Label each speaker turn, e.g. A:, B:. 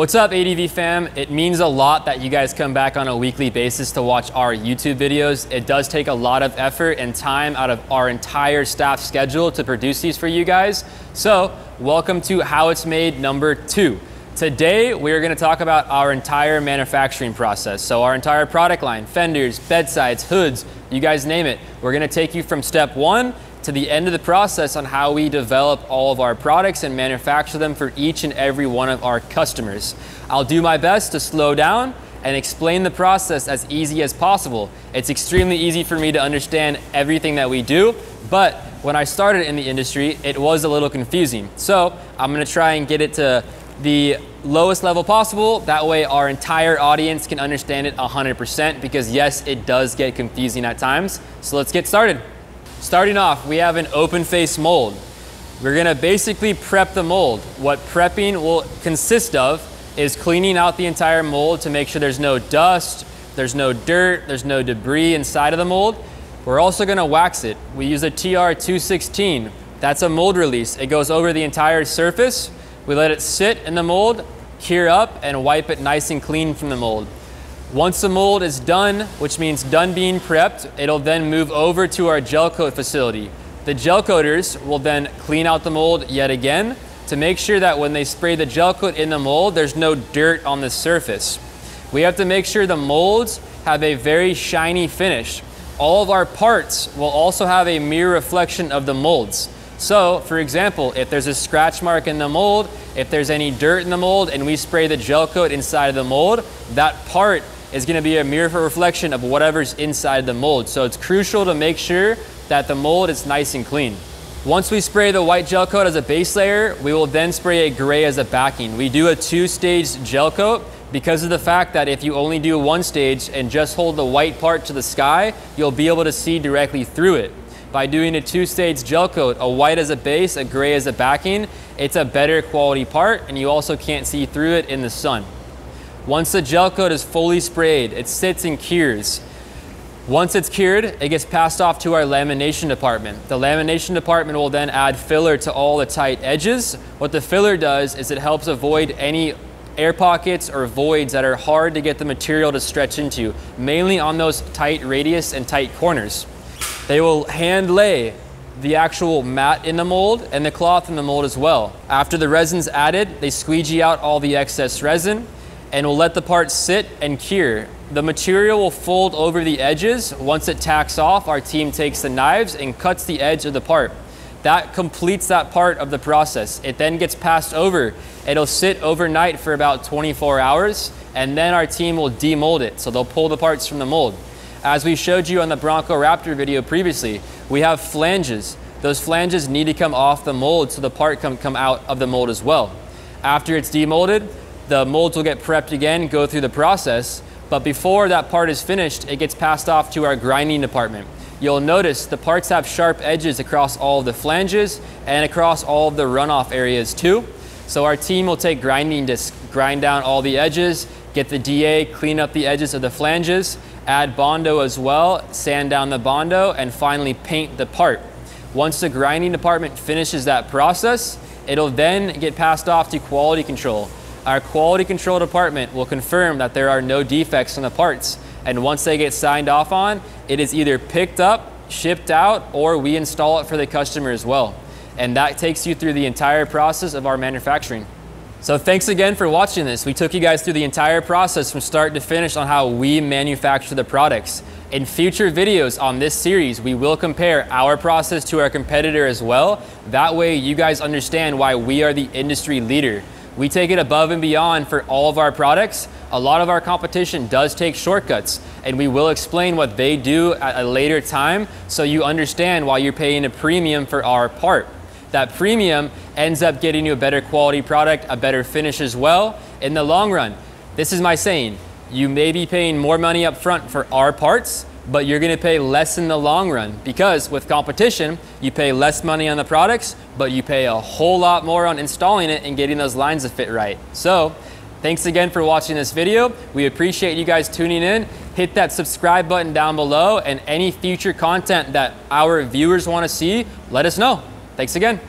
A: What's up ADV fam? It means a lot that you guys come back on a weekly basis to watch our YouTube videos. It does take a lot of effort and time out of our entire staff schedule to produce these for you guys. So welcome to How It's Made number two. Today, we're gonna talk about our entire manufacturing process. So our entire product line, fenders, bedsides, hoods, you guys name it. We're gonna take you from step one to the end of the process on how we develop all of our products and manufacture them for each and every one of our customers. I'll do my best to slow down and explain the process as easy as possible. It's extremely easy for me to understand everything that we do, but when I started in the industry, it was a little confusing. So I'm gonna try and get it to the lowest level possible. That way our entire audience can understand it 100% because yes, it does get confusing at times. So let's get started. Starting off, we have an open face mold. We're gonna basically prep the mold. What prepping will consist of is cleaning out the entire mold to make sure there's no dust, there's no dirt, there's no debris inside of the mold. We're also gonna wax it. We use a TR216. That's a mold release. It goes over the entire surface. We let it sit in the mold, cure up, and wipe it nice and clean from the mold. Once the mold is done, which means done being prepped, it'll then move over to our gel coat facility. The gel coaters will then clean out the mold yet again to make sure that when they spray the gel coat in the mold, there's no dirt on the surface. We have to make sure the molds have a very shiny finish. All of our parts will also have a mirror reflection of the molds. So, for example, if there's a scratch mark in the mold, if there's any dirt in the mold and we spray the gel coat inside of the mold, that part is gonna be a mirror for reflection of whatever's inside the mold. So it's crucial to make sure that the mold is nice and clean. Once we spray the white gel coat as a base layer, we will then spray a gray as a backing. We do a two-stage gel coat because of the fact that if you only do one stage and just hold the white part to the sky, you'll be able to see directly through it. By doing a two-stage gel coat, a white as a base, a gray as a backing, it's a better quality part and you also can't see through it in the sun. Once the gel coat is fully sprayed, it sits and cures. Once it's cured, it gets passed off to our lamination department. The lamination department will then add filler to all the tight edges. What the filler does is it helps avoid any air pockets or voids that are hard to get the material to stretch into, mainly on those tight radius and tight corners. They will hand lay the actual mat in the mold and the cloth in the mold as well. After the resin's added, they squeegee out all the excess resin and we'll let the part sit and cure. The material will fold over the edges. Once it tacks off, our team takes the knives and cuts the edge of the part. That completes that part of the process. It then gets passed over. It'll sit overnight for about 24 hours, and then our team will demold it. So they'll pull the parts from the mold. As we showed you on the Bronco Raptor video previously, we have flanges. Those flanges need to come off the mold so the part can come out of the mold as well. After it's demolded, the molds will get prepped again, go through the process, but before that part is finished, it gets passed off to our grinding department. You'll notice the parts have sharp edges across all the flanges and across all of the runoff areas too. So our team will take grinding disc, grind down all the edges, get the DA, clean up the edges of the flanges, add Bondo as well, sand down the Bondo, and finally paint the part. Once the grinding department finishes that process, it'll then get passed off to quality control. Our quality control department will confirm that there are no defects in the parts. And once they get signed off on, it is either picked up, shipped out, or we install it for the customer as well. And that takes you through the entire process of our manufacturing. So thanks again for watching this. We took you guys through the entire process from start to finish on how we manufacture the products. In future videos on this series, we will compare our process to our competitor as well. That way you guys understand why we are the industry leader. We take it above and beyond for all of our products. A lot of our competition does take shortcuts, and we will explain what they do at a later time so you understand why you're paying a premium for our part. That premium ends up getting you a better quality product, a better finish as well in the long run. This is my saying. You may be paying more money up front for our parts, but you're gonna pay less in the long run because with competition, you pay less money on the products, but you pay a whole lot more on installing it and getting those lines to fit right. So thanks again for watching this video. We appreciate you guys tuning in. Hit that subscribe button down below and any future content that our viewers wanna see, let us know. Thanks again.